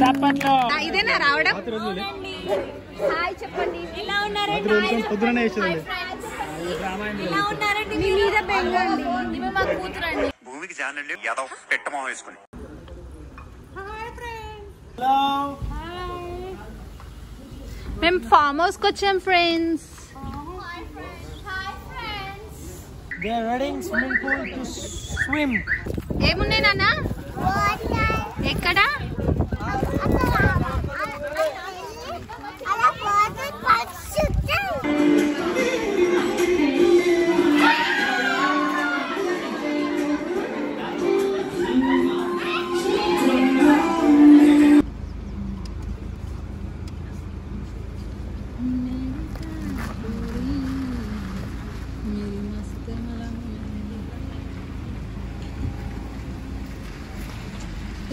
సప్పట్లో ఇదేనా రావడం? హాయ్ చెప్పండి. ఎలా ఉన్నారండి? పొద్దున వేసేది ఎలా ఉన్నారండి మీ మీద బెంగండి. ఇవి మా కూతురండి. భూమికి జానండి యాదవ్ పెట్టమో వేసుకుని. మేము ఫామ్ హౌస్కి వచ్చాం friends. They are readying swimming pool to swim ఏమున్నాయి నాన్న? ఎక్కడ?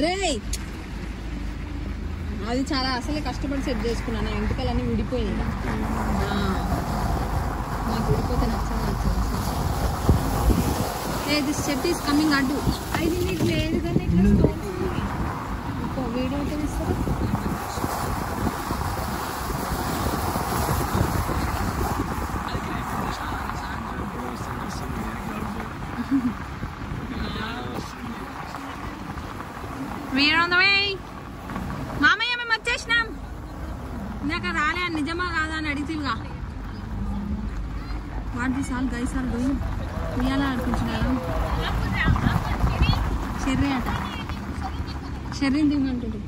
రే అది చాలా అసలే కష్టపడి సెట్ చేసుకున్నాను. నా ఎంటికలన్నీ విడిపోయింది నాకు విడిపోతే నచ్చాలి నచ్చాలి hey this set is coming అడ్డు. ఐదు నీకు ఆల్ గైస్ ఆర్ డూయింగ్. ఉయ్యాల ఆడిపించినారు షెర్రీ అట షెర్రీని దిగమంటుంది.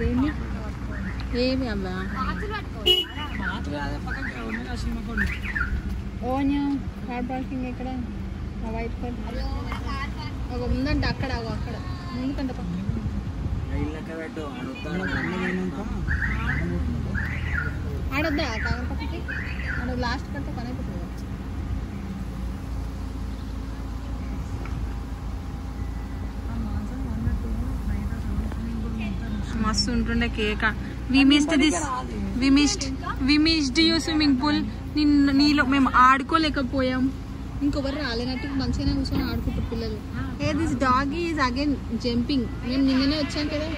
దేన్ని? ఏమి అమ్మా? ఓన్యా కార్ పార్కింగ్ ఎక్కడ? వైట్ కార్ ఉందంటే అక్కడ అక్కడ. ముందుకంటే పక్క? ఆడొద్దా కాగల పక్కకి ఆడ లాస్ట్ కడితే పని అయిపోతుంది కదా. మస్తు ఉంటుండే కేక we missed this we missed we missed you swimming pool నిన్ను నీలో మేము ఆడుకోలేకపోయాం ఇంకొకరు రాలేనట్టు మంచిగానే కూర్చొని ఆడుకుంటారు పిల్లలు. Hey this dog is again jumping మేము నిన్ననే వచ్చాం కదా.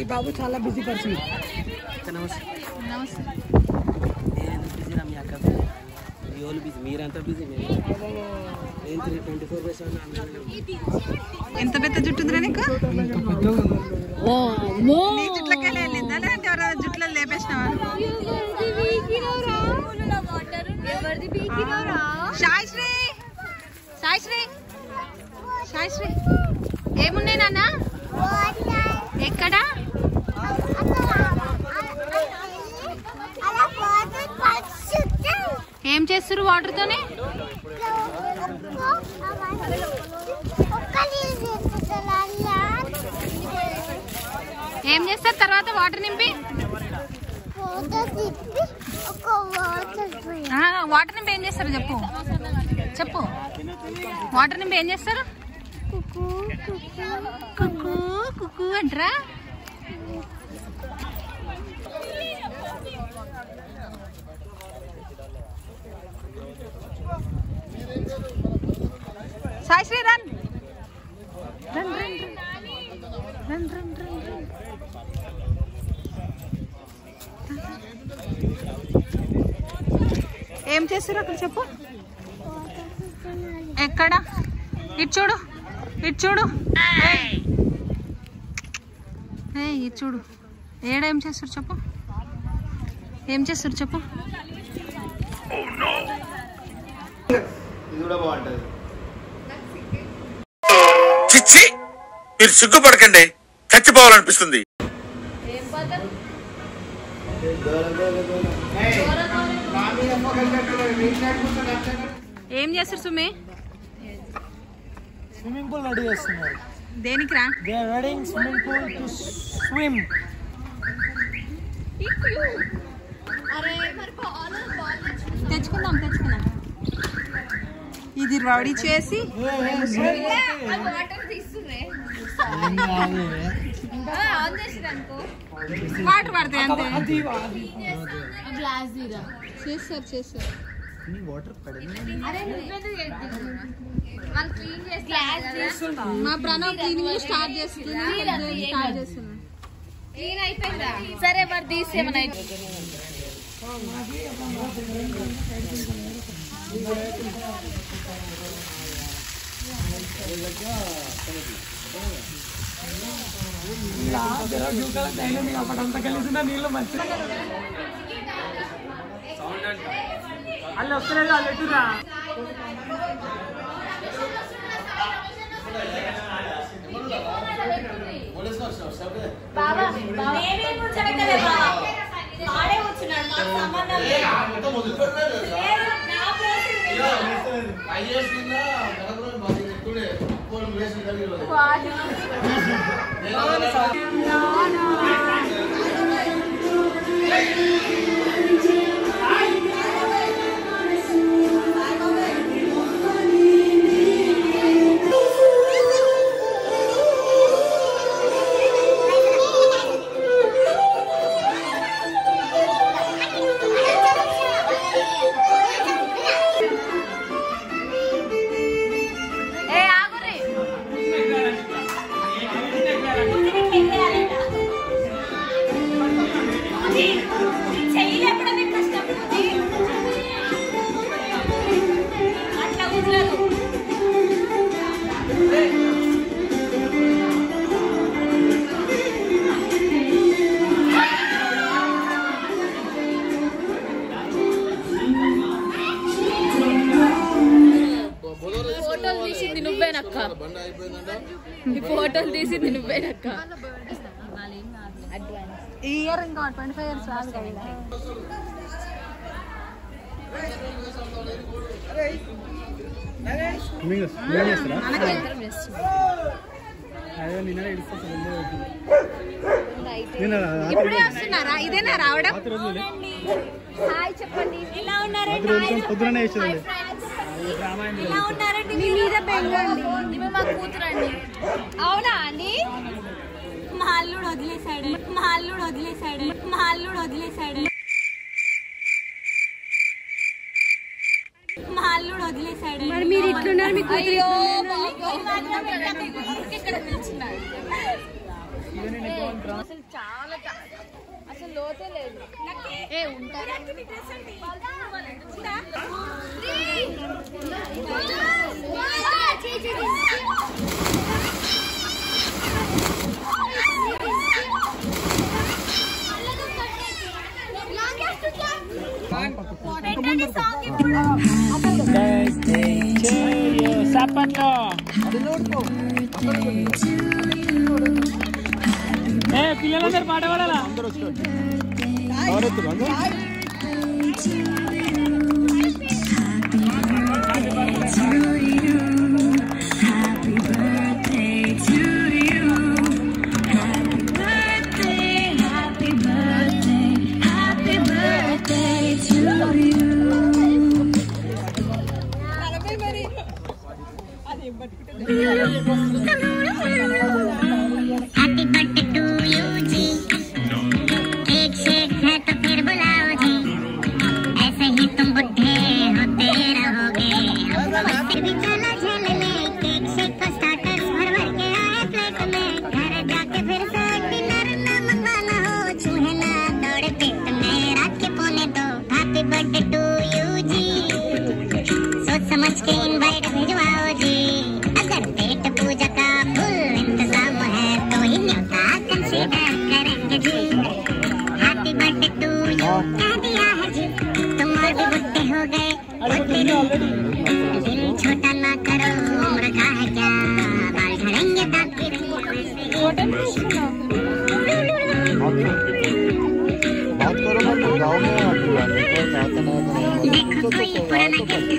ఈ బాబు చాలా బిజీ పర్సన్ నమస్తే నమస్తే నేను బిజీ రా మీ అక్క. మీ వాళ్ళు బిజీ మీరంతా బిజీ నేను three twenty four by seven ఎంత పెద్ద జుట్టు ఉందిరా నీకు? నీ జుట్లకెళ్ళి వెళ్ళిందా లేదంటే ఎవరైనా జుట్లో లేపేసినావా? ఎవరిది పీకినోరా సాయిశ్రీ సాయిశ్రీ సాయిశ్రీ ఏమున్నాయి నాన్న? ఎక్కడ? ఏం చేస్తారు వాటర్ తోని? ఏం చేస్తారు తర్వాత వాటర్ నింపి? వాటర్ నింపి ఏం చేస్తారు చెప్పు. చెప్పు. వాటర్ నింపి ఏం చేస్తారు? కుక్కు కుక్కు అంటారా? Sai Sri run run run run run run run ఏం చేస్తారు అక్కడ చెప్పు. ఎక్కడ? ఇటు చూడు ఇటు చూడు. ఏయ్ ఇటు చూడు. ఏడ ఏం చేస్తారు చెప్పు. ఏం చేస్తారు చెప్పు. చిచ్చి మీరు సిగ్గుపడకండి. చచ్చిపోవాలనిపిస్తుంది ఏం చేస్తారు సుమి? స్విమ్మింగ్ పూల్ రెడీ చేస్తున్నారు. దేనికి రా? They are ready swimming pool to swim. తెచ్చుకుందాం తెచ్చుకుందాం. ఇది రెడీ చేసి వాటర్ వాటర్ పడతాయి అంతే గ్లాస్ తీరా చేస్తారు చేస్తారు మా ప్రణవ్ క్లీనింగ్ స్టార్ట్ చేస్తుంది స్టార్ట్ చేస్తున్నాం అయిపోయిందా సరే మరి తీసేమన్నా నీళ్ళు మంచి అల్లు వస్తున్నాయి అల్లు ఎటురా బాబా మేమే ఇప్పుడు ఇది. ఏ ఫోటోలు తీసింది నువ్వేనక్క. ఈ ఫోటోలు తీసింది నువ్వేనక్క. ఈ ఇయర్ ఇంకా ట్వంటీ ఫైవ్ ఇయర్స్ రాదు కదా ఇప్పుడే వస్తున్నారా? ఇదేనా రావడం? హాయ్ చెప్పండి. ఎలా ఉన్నారండి? పొద్దునే ఎలా ఉన్నారండి మీ మీద బెంగండి. ఇవి మా కూతురండి. అవునా అండి? మా అల్లుడు వదిలేశాడు. మా అల్లుడు వదిలేశాడు. మా అల్లుడు వదిలేశాడు. మా అల్లుడు వదిలేశాడు. మరి మీరు ఇట్లున్నారు మీ అయ్యో ఇక్కడ నిల్చున్నారు అసలు చాలా అసలు లోతే లేదు. ఏ ఉంటారా సాపన్లో ఏ పిల్లలందరూ పాట పాడాలా 我呢？我呢？我呢？我呢？我呢？我呢？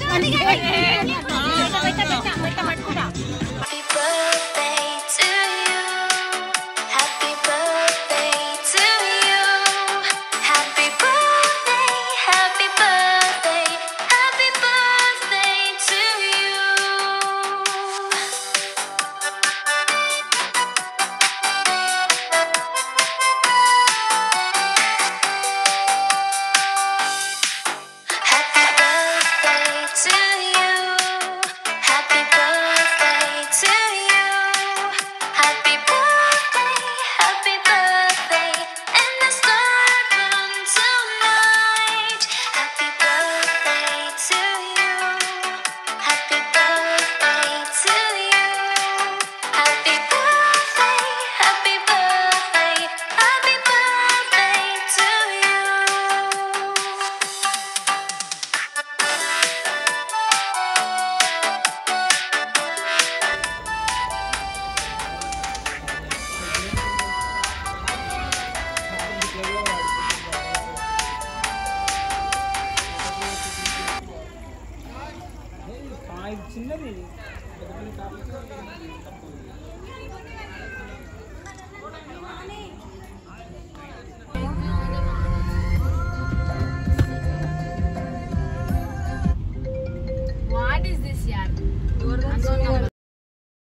那个那个。